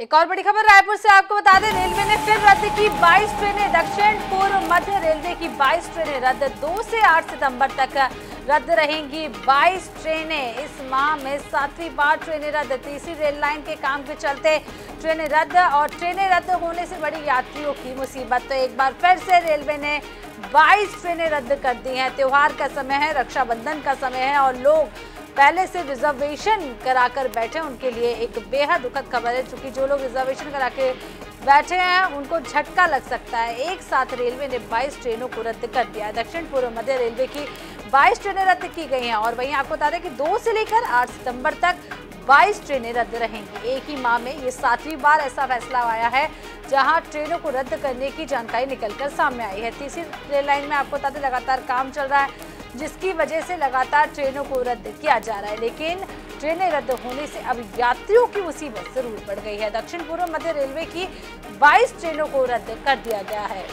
एक और बड़ी खबर रायपुर से आपको बता दें, रेलवे ने फिर रद्द की 22 ट्रेनें, दक्षिण, पूर्व, मध्य रेलवे की 22 ट्रेनें रद्द। 2 से 8 सितंबर तक रद्द रहेंगी 22 ट्रेनें। इस माह में सातवीं बार ट्रेनें रद्द, तीसरी रेल लाइन के काम के चलते ट्रेनें रद्द और ट्रेनें रद्द होने से बड़ी यात्रियों की मुसीबत। तो एक बार फिर से रेलवे ने 22 ट्रेनें रद्द कर दी हैं। त्योहार का समय है, रक्षाबंधन का समय है और लोग पहले से रिजर्वेशन कराकर बैठे उनके लिए एक बेहद दुखद खबर है। क्योंकि जो लोग रिजर्वेशन करा के बैठे हैं, उनको झटका लग सकता है। एक साथ रेलवे ने 22 ट्रेनों को रद्द कर दिया दक्षिण पूर्व मध्य रेलवे की 22 ट्रेनें रद्द की गई हैं और वहीं आपको बता दें कि 2 से लेकर 8 सितंबर तक 22 ट्रेनें रद्द रहेंगी। एक ही माह में ये सातवीं बार ऐसा फैसला आया है, जहाँ ट्रेनों को रद्द करने की जानकारी निकलकर सामने आई है। तीसरी रेल लाइन में आपको बता दें, लगातार काम चल रहा है। जिसकी वजह से लगातार ट्रेनों को रद्द किया जा रहा है, लेकिन ट्रेनें रद्द होने से अब यात्रियों की मुसीबत ज़रूर बढ़ गई है। दक्षिण पूर्व मध्य रेलवे की 22 ट्रेनों को रद्द कर दिया गया है।